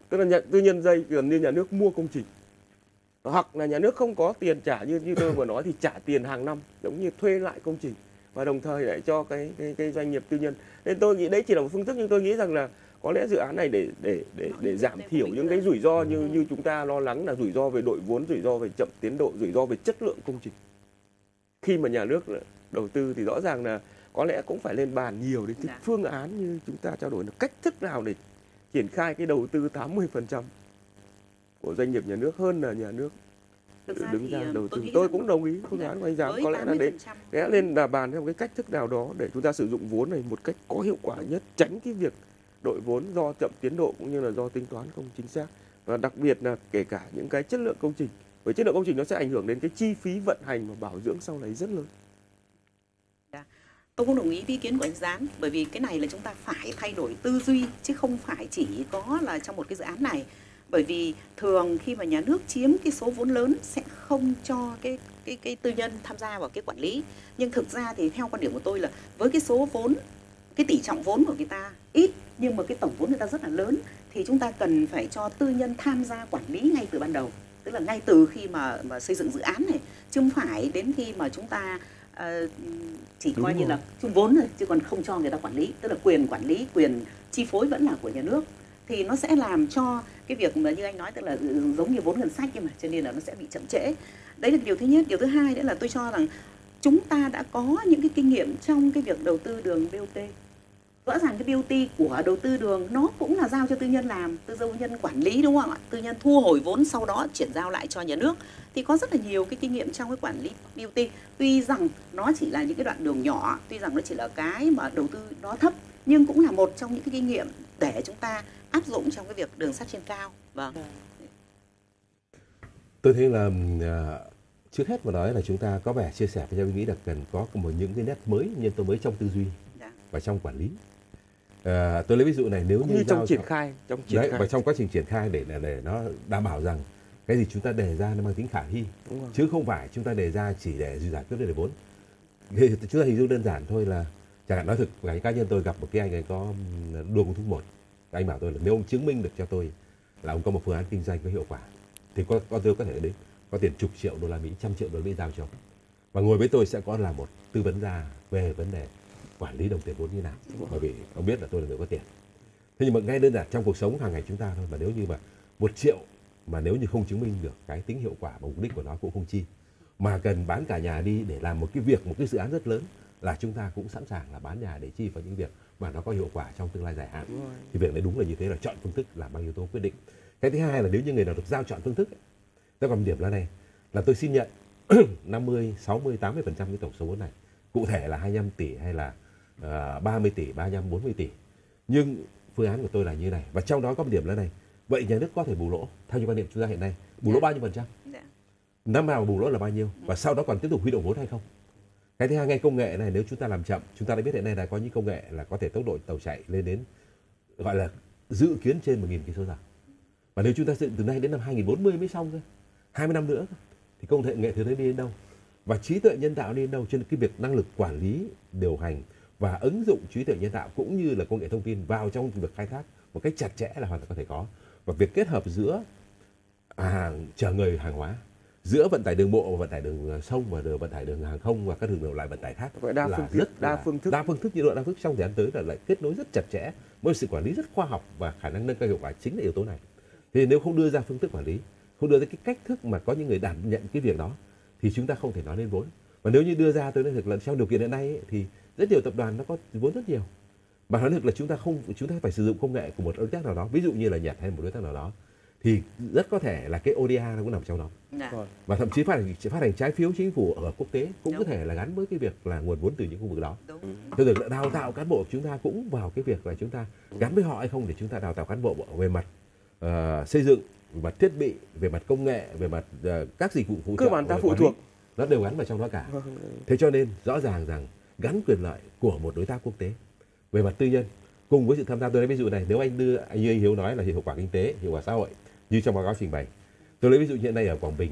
Tức là nhà, tư nhân dây gần như nhà nước mua công trình. Hoặc là nhà nước không có tiền trả như như tôi vừa nói thì trả tiền hàng năm giống như thuê lại công trình và đồng thời lại cho cái cái, cái doanh nghiệp tư nhân. Nên tôi nghĩ đấy chỉ là một phương thức nhưng tôi nghĩ rằng là có lẽ dự án này để để để để giảm thiểu những cái rủi ro như như chúng ta lo lắng là rủi ro về đội vốn rủi ro về chậm tiến độ rủi ro về chất lượng công trình. Khi mà nhà nước đầu tư thì rõ ràng là có lẽ cũng phải lên bàn nhiều đến cái Dạ. phương án như chúng ta trao đổi là cách thức nào để triển khai cái đầu tư 80% của doanh nghiệp nhà nước hơn là nhà nước ra đứng ra ờ, đầu tư. tôi cũng đồng ý phương án của anh giám với có lẽ là đến 80% lẽ lên là bàn theo cái cách thức nào đó để chúng ta sử dụng vốn này một cách có hiệu quả nhất tránh cái việc đội vốn do chậm tiến độ cũng như là do tính toán không chính xác. Và đặc biệt là kể cả những cái chất lượng công trình. Bởi chất lượng công trình nó sẽ ảnh hưởng đến cái chi phí vận hành và bảo dưỡng sau này rất lớn Tôi cũng đồng ý với ý kiến của anh Giáng bởi vì cái này là chúng ta phải thay đổi tư duy, chứ không phải chỉ có là trong một cái dự án này. Bởi vì thường khi mà nhà nước chiếm cái số vốn lớn sẽ không cho cái cái cái tư nhân tham gia vào cái quản lý. Nhưng thực ra thì theo quan điểm của tôi là với cái số vốn, cái tỷ trọng vốn của người ta ít, nhưng mà cái tổng vốn người ta rất là lớn, thì chúng ta cần phải cho tư nhân tham gia quản lý ngay từ ban đầu tức là ngay từ khi mà mà xây dựng dự án này, chứ không phải đến khi mà chúng ta ờ, chỉ Đúng coi như rồi. là chung vốn thôi chứ còn không cho người ta quản lý. Tức là quyền quản lý quyền chi phối vẫn là của nhà nước. Thì nó sẽ làm cho cái việc mà như anh nói tức là giống như vốn ngân sách nhưng mà cho nên là nó sẽ bị chậm trễ. Đấy là điều thứ nhất. Điều thứ hai nữa là tôi cho rằng chúng ta đã có những cái kinh nghiệm trong cái việc đầu tư đường BOT rõ ràng cái BOT của đầu tư đường nó cũng là giao cho tư nhân làm tư nhân quản lý đúng không ạ? Tư nhân thu hồi vốn sau đó chuyển giao lại cho nhà nước. Thì có rất là nhiều cái kinh nghiệm trong cái quản lý BOT tuy rằng nó chỉ là những cái đoạn đường nhỏ tuy rằng nó chỉ là cái mà đầu tư nó thấp nhưng cũng là một trong những cái kinh nghiệm để chúng ta áp dụng trong cái việc đường sắt trên cao. Vâng. Tôi thấy là à, trước hết mà nói là chúng ta có vẻ chia sẻ với nhau nghĩ là cần có một những cái nét mới nhân tố mới trong tư duy Dạ. và trong quản lý à, tôi lấy ví dụ này nếu cũng như, như trong triển khai trong triển đấy khai. và trong quá trình triển khai để để, nó đảm bảo rằng cái gì chúng ta đề ra nó mang tính khả thi chứ không phải chúng ta đề ra chỉ để giải quyết vấn đề vốn. Thì chúng ta hình dung đơn giản thôi là chẳng hạn nói thực cái cá nhân tôi gặp một cái anh ấy có đua công thức một. Anh bảo tôi là nếu ông chứng minh được cho tôi là ông có một phương án kinh doanh có hiệu quả thì có có tôi có thể đến có tiền chục triệu đô la mỹ trăm triệu đô la mỹ giao cho và ngồi với tôi sẽ có là một tư vấn gia về vấn đề quản lý đồng tiền vốn như nào. Bởi vì ông biết là tôi là người có tiền. Thế nhưng mà ngay đơn giản trong cuộc sống hàng ngày chúng ta thôi mà nếu như mà một triệu mà nếu như không chứng minh được cái tính hiệu quả và mục đích của nó cũng không chi mà cần bán cả nhà đi để làm một cái việc một cái dự án rất lớn là chúng ta cũng sẵn sàng là bán nhà để chi vào những việc mà nó có hiệu quả trong tương lai dài hạn. Thì việc đấy đúng là như thế là chọn phương thức là bao yếu tố quyết định. Cái thứ hai là nếu như người nào được giao chọn phương thức ấy, tôi còn điểm là này là tôi xin nhận 50, 60, 80 phần trăm cái tổng số vốn này cụ thể là 25 tỷ hay là uh, 30 tỷ, 35, 40 tỷ. Nhưng phương án của tôi là như này và trong đó có một điểm là này vậy nhà nước có thể bù lỗ theo như quan điểm chúng ta hiện nay bù lỗ Dạ. bao nhiêu phần trăm? Dạ. năm nào bù lỗ là bao nhiêu? Và sau đó còn tiếp tục huy động vốn hay không? Cái thứ hai ngay công nghệ này nếu chúng ta làm chậm chúng ta đã biết hiện nay là có những công nghệ là có thể tốc độ tàu chạy lên đến gọi là dự kiến trên 1.000 cây số giờ và nếu chúng ta dựng từ nay đến năm 2040 mới xong cơ 20 năm nữa cơ, thì công nghệ nghệ thứ đấy đi đến đâu? Và trí tuệ nhân tạo đi đến đâu? Cho nên cái việc năng lực quản lý điều hành và ứng dụng trí tuệ nhân tạo cũng như là công nghệ thông tin vào trong việc khai thác một cách chặt chẽ là hoàn toàn có thể có. Và việc kết hợp giữa hàng chở người hàng hóa giữa vận tải đường bộ và vận tải đường sông và đường vận tải đường hàng không và các đường loại vận tải khác Gọi đa là phương thức, rất đa phương thức. đa phương thức như độ đa phương thức trong thời gian tới là lại kết nối rất chặt chẽ với sự quản lý rất khoa học và khả năng nâng cao hiệu quả chính là yếu tố này. Thì nếu không đưa ra phương thức quản lý không đưa ra cái cách thức mà có những người đảm nhận cái việc đó thì chúng ta không thể nói lên vốn. Và nếu như đưa ra tôi nói thực là trong điều kiện hiện nay ấy, thì rất nhiều tập đoàn nó có vốn rất nhiều mà nói thực là chúng ta không chúng ta phải sử dụng công nghệ của một đối tác nào đó ví dụ như là nhật hay một đối tác nào đó thì rất có thể là cái ODA nó cũng nằm trong đó Dạ. Rồi. và thậm chí phát hành phát hành trái phiếu chính phủ ở quốc tế cũng có Đúng. thể là gắn với cái việc là nguồn vốn từ những khu vực đó đúng Thế rồi là đào tạo cán bộ của chúng ta cũng vào cái việc là chúng ta gắn với họ hay không để chúng ta đào tạo cán bộ về mặt ờ, xây dựng, về mặt thiết bị, về mặt công nghệ, về mặt ờ, các dịch vụ phụ trợ. cơ bản ta phụ thuộc Nó đều gắn vào trong đó cả. Thế cho nên rõ ràng rằng gắn quyền lợi của một đối tác quốc tế về mặt tư nhân cùng với sự tham gia tôi lấy ví dụ này nếu anh đưa anh như anh Hiếu nói là hiệu quả kinh tế, hiệu quả xã hội như trong báo cáo trình bày. Tôi lấy ví dụ hiện nay ở Quảng Bình,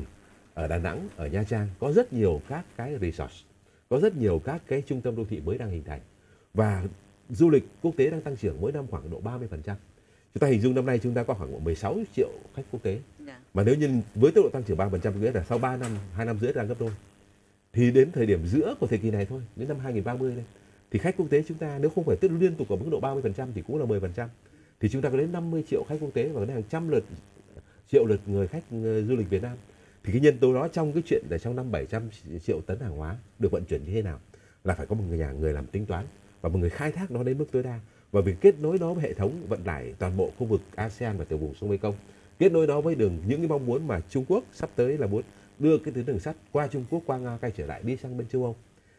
ở Đà Nẵng, ở Nha Trang có rất nhiều các cái resort, có rất nhiều các cái trung tâm đô thị mới đang hình thành và du lịch quốc tế đang tăng trưởng mỗi năm khoảng độ 30%. Chúng ta hình dung năm nay chúng ta có khoảng độ 16 triệu khách quốc tế. Dạ. Mà nếu như với tốc độ tăng trưởng 3% nghĩa là sau 3 năm, 2 năm rưỡi đang gấp đôi. Thì đến thời điểm giữa của thời kỳ này thôi, đến năm 2030 đây, thì khách quốc tế chúng ta nếu không phải tiếp liên tục ở mức độ 30% thì cũng là 10%. Thì chúng ta có đến 50 triệu khách quốc tế và đến hàng trăm lượt triệu lượt người khách ờ, du lịch Việt Nam. Thì cái nhân tố đó trong cái chuyện là trong năm 700 triệu tấn hàng hóa được vận chuyển như thế nào là phải có một người nhà người làm tính toán và một người khai thác nó đến mức tối đa và việc kết nối nó với hệ thống vận tải toàn bộ khu vực ASEAN và tiểu vùng sông Mekong kết nối đó với đường những cái mong muốn mà Trung Quốc sắp tới là muốn đưa cái tuyến đường sắt qua Trung Quốc qua Nga quay trở lại đi sang bên châu Âu.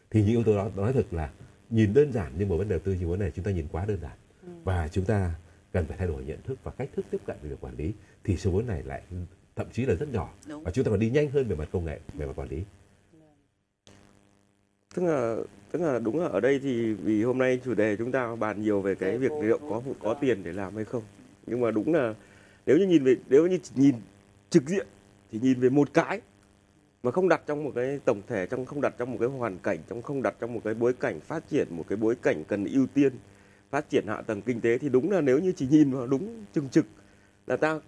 Thì những yếu tố đó nói thực là nhìn đơn giản nhưng mà vấn đề đầu tư như vấn đề chúng ta nhìn quá đơn giản. Và chúng ta cần phải thay đổi nhận thức và cách thức tiếp cận về việc quản lý. Thì số vốn này lại thậm chí là rất nhỏ. Đúng. và chúng ta còn đi nhanh hơn về mặt công nghệ về mặt quản lý. Tức là tức là đúng là ở đây thì vì hôm nay chủ đề chúng ta bàn nhiều về cái việc liệu có có ro. tiền để làm hay không. Nhưng mà đúng là nếu như nhìn về nếu như nhìn trực diện thì nhìn về một cái mà không đặt trong một cái tổng thể, trong, không đặt trong một cái hoàn cảnh, trong, không đặt trong một cái bối cảnh phát triển, một cái bối cảnh cần ưu tiên, phát triển hạ tầng kinh tế, thì đúng là nếu như chỉ nhìn vào đúng chừng trực là ta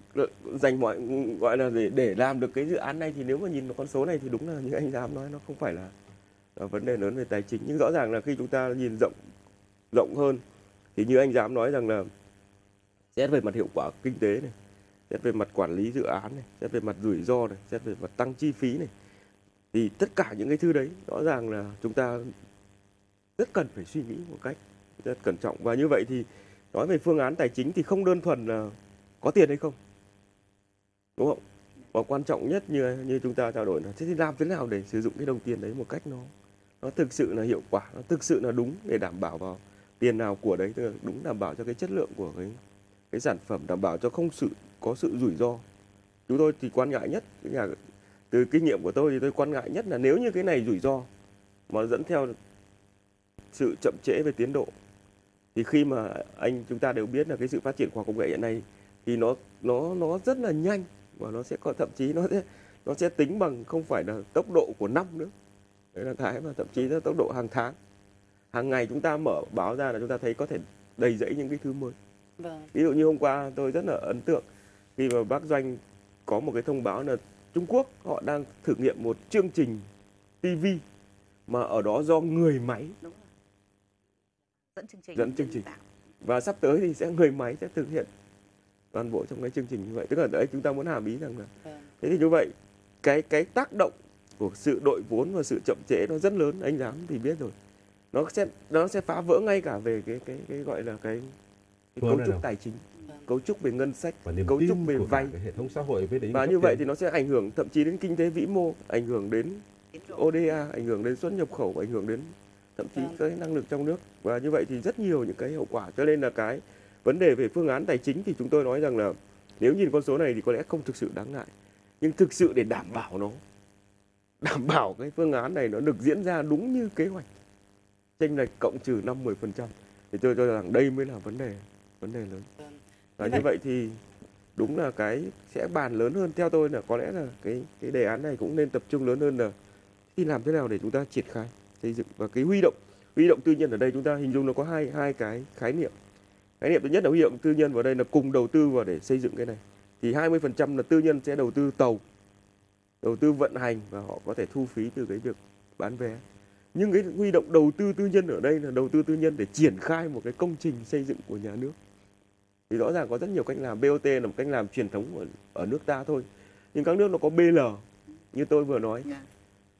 dành mọi, gọi là để để làm được cái dự án này, thì nếu mà nhìn vào con số này thì đúng là như anh dám nói, nó không phải là là vấn đề lớn về tài chính. Nhưng rõ ràng là khi chúng ta nhìn rộng rộng hơn, thì như anh dám nói rằng là xét về mặt hiệu quả kinh tế này, xét về mặt quản lý dự án này, xét về mặt rủi ro này, xét về mặt tăng chi phí này thì tất cả những cái thứ đấy, rõ ràng là chúng ta rất cần phải suy nghĩ một cách rất cẩn trọng. Và như vậy thì nói về phương án tài chính thì không đơn thuần là có tiền hay không, đúng không? Và quan trọng nhất như như chúng ta trao đổi là thế thì làm thế nào để sử dụng cái đồng tiền đấy một cách nó nó thực sự là hiệu quả, nó thực sự là đúng để đảm bảo vào tiền nào của đấy, tức là đúng đảm bảo cho cái chất lượng của cái cái sản phẩm, đảm bảo cho không sự, có sự rủi ro. Chúng tôi thì quan ngại nhất cái nhà từ kinh nghiệm của tôi thì tôi quan ngại nhất là nếu như cái này rủi ro mà dẫn theo sự chậm trễ về tiến độ thì khi mà anh chúng ta đều biết là cái sự phát triển khoa học công nghệ hiện nay thì nó nó nó rất là nhanh và nó sẽ có thậm chí nó sẽ nó sẽ tính bằng không phải là tốc độ của năm nữa. Đấy là cái mà thậm chí là tốc độ hàng tháng. Hàng ngày chúng ta mở báo ra là chúng ta thấy có thể đầy dẫy những cái thứ mới. Vâng. ví dụ như hôm qua tôi rất là ấn tượng khi mà bác doanh có một cái thông báo là Trung Quốc họ đang thử nghiệm một chương trình TV mà ở đó do người máy dẫn chương trình Dẫn chương trình. và sắp tới thì sẽ người máy sẽ thực hiện toàn bộ trong cái chương trình như vậy tức là đấy chúng ta muốn hàm ý rằng là Vâng. thế thì như vậy cái cái tác động của sự đội vốn và sự chậm trễ nó rất lớn anh giám thì biết rồi nó sẽ nó sẽ phá vỡ ngay cả về cái cái cái gọi là cái, cái Vâng, cấu trúc tài chính. Cấu trúc về ngân sách cấu trúc về vay. cái hệ thống xã hội với đấy và như vậy thì nó sẽ ảnh hưởng thậm chí đến kinh tế vĩ mô ảnh hưởng đến ODA ảnh hưởng đến xuất nhập khẩu ảnh hưởng đến thậm chí Vâng. tới năng lực trong nước. Và như vậy thì rất nhiều những cái hậu quả. Cho nên là cái vấn đề về phương án tài chính thì chúng tôi nói rằng là nếu nhìn con số này thì có lẽ không thực sự đáng ngại. Nhưng thực sự để đảm bảo nó đảm bảo cái phương án này nó được diễn ra đúng như kế hoạch chênh lệch cộng trừ 5 10% thì tôi cho rằng đây mới là vấn đề vấn đề lớn. Vâng. Và Như vậy- thì đúng là cái sẽ bàn lớn hơn theo tôi là có lẽ là cái cái đề án này cũng nên tập trung lớn hơn là thì làm thế nào để chúng ta triển khai xây dựng và cái huy động huy động tư nhân ở đây chúng ta hình dung nó có hai hai cái khái niệm. Khái niệm thứ nhất là huy động tư nhân vào đây là cùng đầu tư vào để xây dựng cái này. Thì 20% là tư nhân sẽ đầu tư tàu đầu tư vận hành và họ có thể thu phí từ cái việc bán vé. Nhưng cái huy động đầu tư tư nhân ở đây là đầu tư tư nhân để triển khai một cái công trình xây dựng của nhà nước thì rõ ràng có rất nhiều cách làm BOT là một cách làm truyền thống ở, ở nước ta thôi. Nhưng các nước nó có BL như tôi vừa nói. Dạ.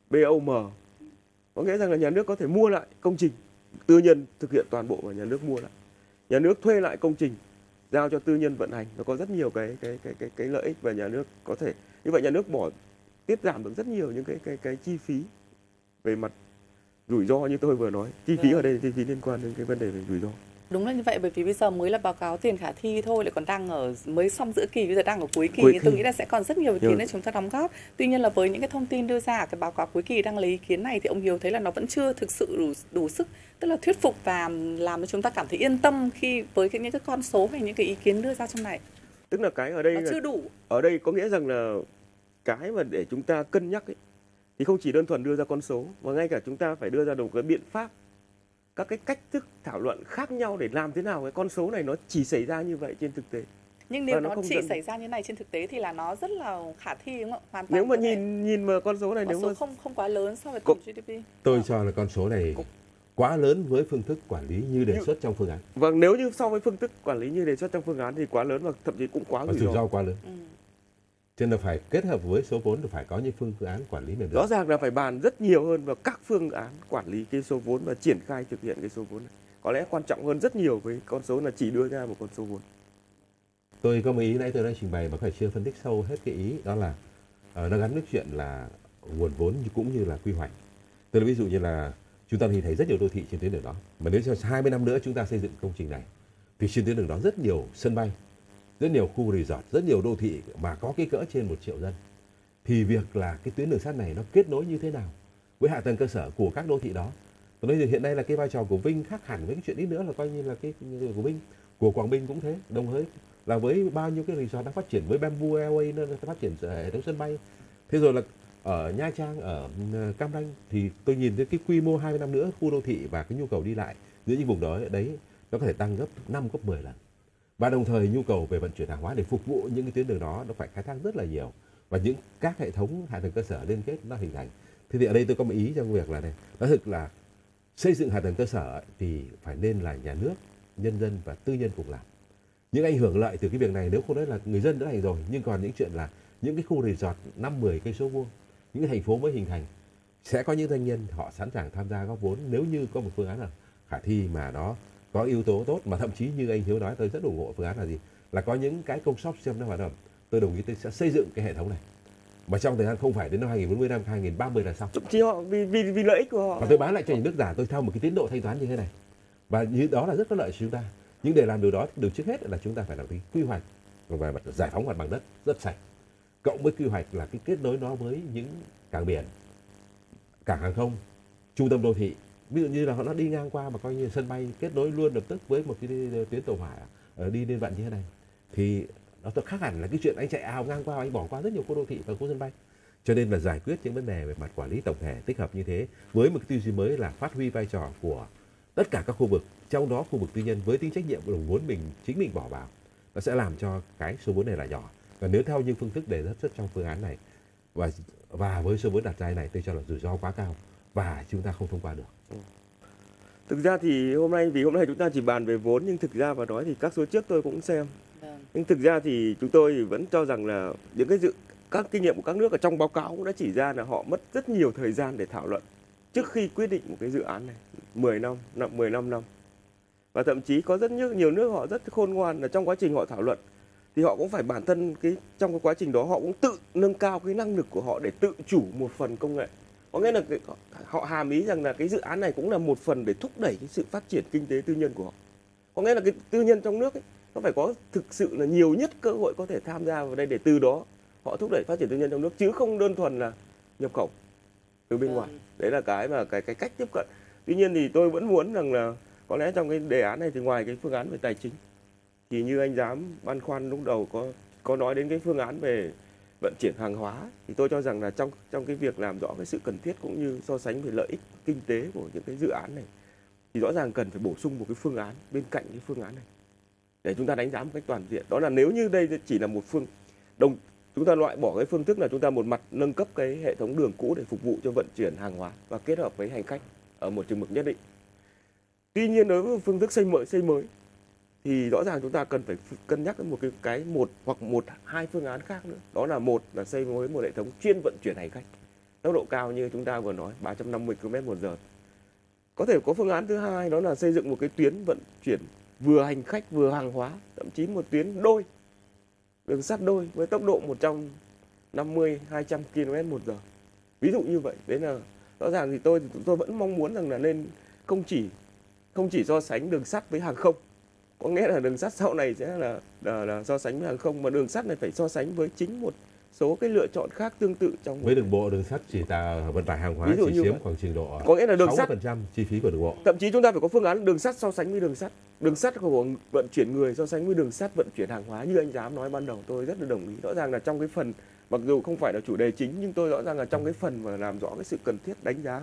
BOM có nghĩa rằng là nhà nước có thể mua lại công trình tư nhân thực hiện toàn bộ và nhà nước mua lại. Nhà nước thuê lại công trình giao cho tư nhân vận hành. Nó có rất nhiều cái cái cái cái cái lợi ích và nhà nước có thể. Như vậy nhà nước bỏ tiết giảm được rất nhiều những cái cái cái chi phí về mặt rủi ro như tôi vừa nói. Chi phí Vâng. ở đây là chi phí liên quan đến cái vấn đề về rủi ro Đúng là như vậy bởi vì bây giờ mới là báo cáo tiền khả thi thôi lại còn đang ở mới xong giữa kỳ bây giờ đang ở cuối kỳ Cuối nhưng tôi kỳ. nghĩ là sẽ còn rất nhiều ý kiến để chúng ta đóng góp. Tuy nhiên là với những cái thông tin đưa ra cái báo cáo cuối kỳ đang lấy ý kiến này thì ông Hiếu thấy là nó vẫn chưa thực sự đủ đủ sức tức là thuyết phục và làm cho chúng ta cảm thấy yên tâm khi với cái những cái con số hay những cái ý kiến đưa ra trong này. tức là cái ở đây Nó là chưa đủ. ở đây có nghĩa rằng là cái mà để chúng ta cân nhắc ấy, thì không chỉ đơn thuần đưa ra con số mà ngay cả chúng ta phải đưa ra được cái biện pháp các cái cách thức thảo luận khác nhau để làm thế nào cái con số này nó chỉ xảy ra như vậy trên thực tế Nhưng nếu nó nó, không chỉ dẫn- xảy ra như này trên thực tế thì là nó rất là khả thi đúng không ạ? Hoàn toàn nếu mà có thể nhìn nhìn vào con số này con nếu số mà không không quá lớn so với tổng GDP. tôi cho là con số này quá lớn với phương thức quản lý như đề xuất trong phương án vâng nếu như so với phương thức quản lý như đề xuất trong phương án thì quá lớn và thậm chí cũng quá rủi ro quá lớn Ừ. cho nên là phải kết hợp với số vốn thì phải có những phương án quản lý bền rõ ràng là phải bàn rất nhiều hơn vào các phương án quản lý cái số vốn và triển khai thực hiện cái số vốn này. Có lẽ quan trọng hơn rất nhiều với con số là chỉ đưa ra một con số vốn. Tôi có một ý nãy tôi đã trình bày mà phải chưa phân tích sâu hết cái ý đó là ờ, nó gắn với chuyện là nguồn vốn cũng như là quy hoạch. Tức là ví dụ như là chúng ta nhìn thấy rất nhiều đô thị trên tuyến đường đó mà nếu cho 20 năm nữa chúng ta xây dựng công trình này thì trên tuyến đường đó rất nhiều sân bay rất nhiều khu resort, rất nhiều đô thị mà có cái cỡ trên một triệu dân. Thì việc là cái tuyến đường sắt này nó kết nối như thế nào với hạ tầng cơ sở của các đô thị đó? Tôi nói rằng hiện nay là cái vai trò của Vinh khác hẳn với cái chuyện ít nữa là coi như là cái của Vinh, của Quảng Bình cũng thế, đồng hới là với bao nhiêu cái resort đang phát triển với Bamboo Airways nó phát triển hệ thống sân bay. Thế rồi là ở Nha Trang, ở ừ, Cam Ranh thì tôi nhìn thấy cái quy mô 20 năm nữa khu đô thị và cái nhu cầu đi lại giữa những vùng đó, đấy, nó có thể tăng gấp 5 gấp 10 lần và đồng thời nhu cầu về vận chuyển hàng hóa để phục vụ những cái tuyến đường đó nó phải khai thác rất là nhiều. Và những các hệ thống hạ tầng cơ sở liên kết nó hình thành. Thế thì ở đây tôi có một ý trong việc là này nó thực là xây dựng hạ tầng cơ sở thì phải nên là nhà nước, nhân dân và tư nhân cùng làm. Những ảnh hưởng lợi từ cái việc này nếu không nói là người dân đã thành rồi, nhưng còn những chuyện là những cái khu resort năm 10 cây số vuông, những cái thành phố mới hình thành, sẽ có những doanh nhân họ sẵn sàng tham gia góp vốn nếu như có một phương án là khả thi mà nó có yếu tố tốt mà thậm chí như anh Hiếu nói tôi rất ủng hộ phương án là gì? Là có những cái công sóc xem nó hoạt động. Tôi đồng ý tôi sẽ xây dựng cái hệ thống này. Mà trong thời gian không phải đến năm 2040 năm 2030 là xong. Thậm chí họ vì vì vì lợi ích của họ. Và tôi bán lại cho nhà nước giả tôi theo một cái tiến độ thanh toán như thế này. Và như đó là rất có lợi cho chúng ta. Nhưng để làm điều đó điều trước hết là chúng ta phải làm cái quy hoạch và giải phóng mặt bằng đất rất sạch. Cộng với quy hoạch là cái kết nối nó với những cảng biển cảng hàng không trung tâm đô thị ví dụ như là họ nó đi ngang qua mà coi như sân bay kết nối luôn lập tức với một cái tuyến tàu hỏa ờ, đi lên vạn như thế này, thì nó thật khác hẳn là cái chuyện anh chạy ào ngang qua, anh bỏ qua rất nhiều khu đô thị và khu sân bay. Cho nên là giải quyết những vấn đề về mặt quản lý tổng thể tích hợp như thế với một cái tư duy mới là phát huy vai trò của tất cả các khu vực, trong đó khu vực tư nhân với tính trách nhiệm của đồng vốn mình, chính mình bỏ vào, nó sẽ làm cho cái số vốn này là nhỏ. Và nếu theo như phương thức đề xuất trong phương án này và và với số vốn đặt ra này, tôi cho là rủi ro quá cao và chúng ta không thông qua được. Thực ra thì hôm nay vì hôm nay chúng ta chỉ bàn về vốn nhưng thực ra và nói thì các số trước tôi cũng xem. Vâng. nhưng thực ra thì chúng tôi vẫn cho rằng là những cái dự các kinh nghiệm của các nước ở trong báo cáo cũng đã chỉ ra là họ mất rất nhiều thời gian để thảo luận trước khi quyết định một cái dự án này. 10 năm năm 15 năm. Và thậm chí có rất nhiều, nhiều nước họ rất khôn ngoan là trong quá trình họ thảo luận. Thì họ cũng phải bản thân cái trong cái quá trình đó họ cũng tự nâng cao cái năng lực của họ để tự chủ một phần công nghệ có nghĩa là họ hàm ý rằng là cái dự án này cũng là một phần để thúc đẩy cái sự phát triển kinh tế tư nhân của họ. Có nghĩa là cái tư nhân trong nước ấy, nó phải có thực sự là nhiều nhất cơ hội có thể tham gia vào đây để từ đó họ thúc đẩy phát triển tư nhân trong nước chứ không đơn thuần là nhập khẩu từ bên ngoài. Vâng. đấy là cái mà cái cái cách tiếp cận. Tuy nhiên thì tôi vẫn muốn rằng là có lẽ trong cái đề án này thì ngoài cái phương án về tài chính thì như anh dám băn khoăn lúc đầu có có nói đến cái phương án về vận chuyển hàng hóa, thì tôi cho rằng là trong trong cái việc làm rõ cái sự cần thiết cũng như so sánh về lợi ích kinh tế của những cái dự án này, thì rõ ràng cần phải bổ sung một cái phương án bên cạnh cái phương án này. Để chúng ta đánh giá một cách toàn diện. Đó là nếu như đây chỉ là một phương, đồng, chúng ta loại bỏ cái phương thức là chúng ta một mặt nâng cấp cái hệ thống đường cũ để phục vụ cho vận chuyển hàng hóa và kết hợp với hành khách ở một chừng mực nhất định. Tuy nhiên đối với phương thức xây mới xây mới thì rõ ràng chúng ta cần phải cân nhắc đến một cái cái một hoặc một, hai phương án khác nữa. Đó là một là xây mới một hệ thống chuyên vận chuyển hành khách. Tốc độ cao như chúng ta vừa nói 350 km một giờ. Có thể có phương án thứ hai, đó là xây dựng một cái tuyến vận chuyển vừa hành khách vừa hàng hóa, thậm chí một tuyến đôi, đường sắt đôi với tốc độ 150 200 km một giờ. Ví dụ như vậy. Đấy là, rõ ràng thì tôi thì tôi vẫn mong muốn rằng là nên không chỉ không chỉ so sánh đường sắt với hàng không có nghĩa là đường sắt sau này sẽ là, là, là so sánh với hàng không mà đường sắt này phải so sánh với chính một số cái lựa chọn khác tương tự trong với đường bộ đường sắt chỉ là vận tải hàng hóa Ví dụ chỉ chiếm vậy. khoảng trình độ có nghĩa là đường sắt 60% chi phí của đường bộ. Thậm chí chúng ta phải có phương án đường sắt so sánh với đường sắt. Đường sắt của vận chuyển người so sánh với đường sắt vận chuyển hàng hóa. Như anh dám nói ban đầu tôi rất là đồng ý. Rõ ràng là trong cái phần mặc dù không phải là chủ đề chính nhưng tôi rõ ràng là trong cái phần mà làm rõ cái sự cần thiết đánh giá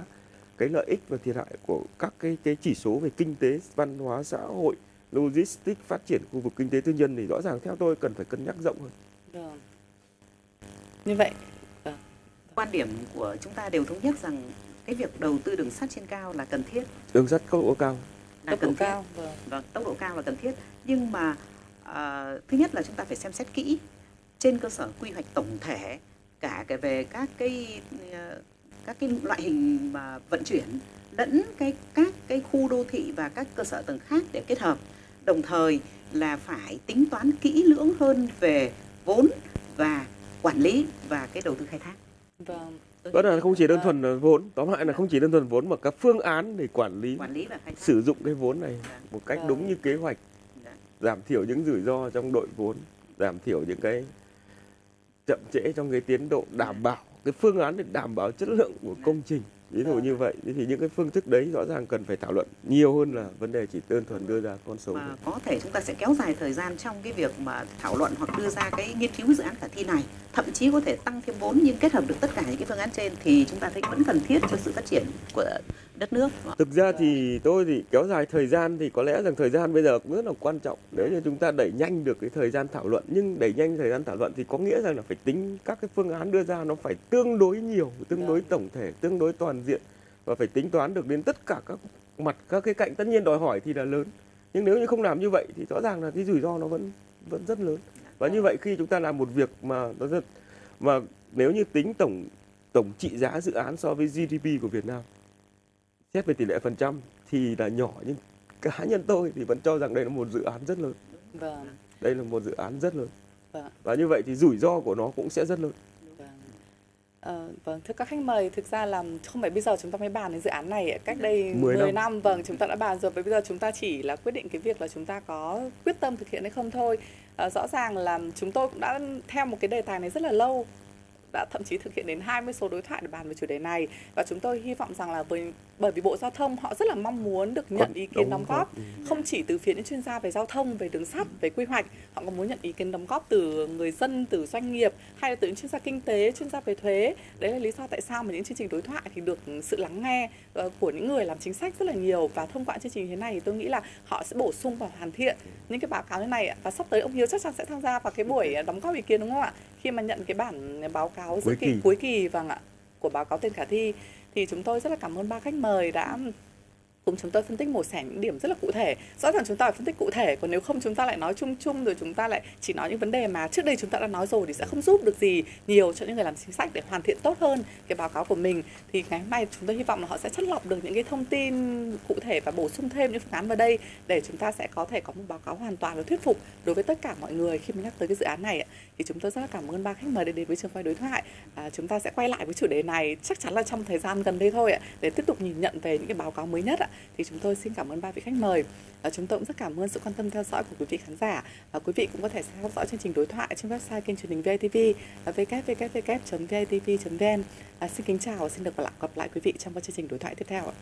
cái lợi ích và thiệt hại của các cái cái chỉ số về kinh tế văn hóa xã hội logistics phát triển khu vực kinh tế tư nhân thì rõ ràng theo tôi cần phải cân nhắc rộng hơn. Vâng. Như vậy quan điểm của chúng ta đều thống nhất rằng cái việc đầu tư đường sắt trên cao là cần thiết. Đường sắt tốc độ cao. Là tốc độ cần thiết. cao vâng. vâng tốc độ cao là cần thiết. Nhưng mà à, thứ nhất là chúng ta phải xem xét kỹ trên cơ sở quy hoạch tổng thể cả cái về các cái ờ, các cái loại hình mà vận chuyển lẫn cái các cái khu đô thị và các cơ sở tầng khác để kết hợp đồng thời là phải tính toán kỹ lưỡng hơn về vốn và quản lý và cái đầu tư khai thác. Vâng. Đó nghĩ là không chỉ đơn thuần là vốn tóm lại là không chỉ đơn thuần vốn mà các phương án để quản lý quản lý và khai thác. sử dụng cái vốn này một cách đúng như kế hoạch Dạ. giảm thiểu những rủi ro trong đội vốn giảm thiểu những cái chậm trễ trong cái tiến độ đảm bảo cái phương án để đảm bảo chất lượng của công trình ví dụ Vâng. như vậy thì những cái phương thức đấy rõ ràng cần phải thảo luận nhiều hơn là vấn đề chỉ đơn thuần đưa ra con số mà có thể chúng ta sẽ kéo dài thời gian trong cái việc mà thảo luận hoặc đưa ra cái nghiên cứu dự án khả thi này thậm chí có thể tăng thêm vốn nhưng kết hợp được tất cả những cái phương án trên thì chúng ta thấy vẫn cần thiết cho sự phát triển của đất nước. Thực ra thì tôi thì kéo dài thời gian thì có lẽ rằng thời gian bây giờ cũng rất là quan trọng. Nếu như chúng ta đẩy nhanh được cái thời gian thảo luận, nhưng đẩy nhanh thời gian thảo luận thì có nghĩa rằng là phải tính các cái phương án đưa ra nó phải tương đối nhiều, tương đối tổng thể, tương đối toàn diện và phải tính toán được đến tất cả các mặt, các cái cạnh. Tất nhiên đòi hỏi thì là lớn, nhưng nếu như không làm như vậy thì rõ ràng là cái rủi ro nó vẫn vẫn rất lớn. Và như vậy khi chúng ta làm một việc mà nó rất, mà nếu như tính tổng tổng trị giá dự án so với GDP của Việt Nam xét về tỷ lệ phần trăm thì là nhỏ nhưng cá nhân tôi thì vẫn cho rằng đây là một dự án rất lớn vâng đây là một dự án rất lớn vâng và như vậy thì rủi ro của nó cũng sẽ rất lớn. Ờ, vâng, thưa các khách mời, thực ra là không phải bây giờ chúng ta mới bàn đến dự án này, cách đây 10 10, năm. năm. vâng, chúng ta đã bàn rồi, và bây giờ chúng ta chỉ là quyết định cái việc là chúng ta có quyết tâm thực hiện hay không thôi. Ờ, rõ ràng là chúng tôi cũng đã theo một cái đề tài này rất là lâu, đã thậm chí thực hiện đến 20 số đối thoại để bàn về chủ đề này và chúng tôi hy vọng rằng là với bởi vì Bộ Giao thông họ rất là mong muốn được nhận Còn ý kiến đóng góp, ừ. không chỉ từ phía những chuyên gia về giao thông, về đường sắt, về quy hoạch, họ còn muốn nhận ý kiến đóng góp từ người dân, từ doanh nghiệp hay là từ những chuyên gia kinh tế, chuyên gia về thuế. Đấy là lý do tại sao mà những chương trình đối thoại thì được sự lắng nghe ờ, của những người làm chính sách rất là nhiều và thông qua chương trình như thế này thì tôi nghĩ là họ sẽ bổ sung và hoàn thiện những cái báo cáo như này và sắp tới ông Hiếu chắc chắn sẽ tham gia vào cái buổi đóng góp ý kiến đúng không ạ? Khi mà nhận cái bản báo cáo giữa Cuối kỳ, kỳ. cuối kỳ vâng ạ của báo cáo tên khả thi thì chúng tôi rất là cảm ơn ba khách mời đã cùng chúng tôi phân tích một sẻ những điểm rất là cụ thể. Rõ ràng chúng ta phải phân tích cụ thể còn nếu không chúng ta lại nói chung chung rồi chúng ta lại chỉ nói những vấn đề mà trước đây chúng ta đã nói rồi thì sẽ không giúp được gì nhiều cho những người làm chính sách để hoàn thiện tốt hơn cái báo cáo của mình. Thì ngày hôm nay chúng tôi hy vọng là họ sẽ chất lọc được những cái thông tin cụ thể và bổ sung thêm những phương án vào đây để chúng ta sẽ có thể có một báo cáo hoàn toàn và thuyết phục đối với tất cả mọi người khi mà nhắc tới cái dự án này thì chúng tôi rất là cảm ơn ba khách mời đã đến với trường quay đối thoại. À, chúng ta sẽ quay lại với chủ đề này chắc chắn là trong thời gian gần đây thôi ạ để tiếp tục nhìn nhận về những cái báo cáo mới nhất ạ thì chúng tôi xin cảm ơn ba vị khách mời. À, chúng tôi cũng rất cảm ơn sự quan tâm theo dõi của quý vị khán giả. À, quý vị cũng có thể theo dõi chương trình đối thoại trên website kênh truyền hình VTV là www.vitv.vn à, xin kính chào và xin được gặp lại quý vị trong các chương trình đối thoại tiếp theo ạ.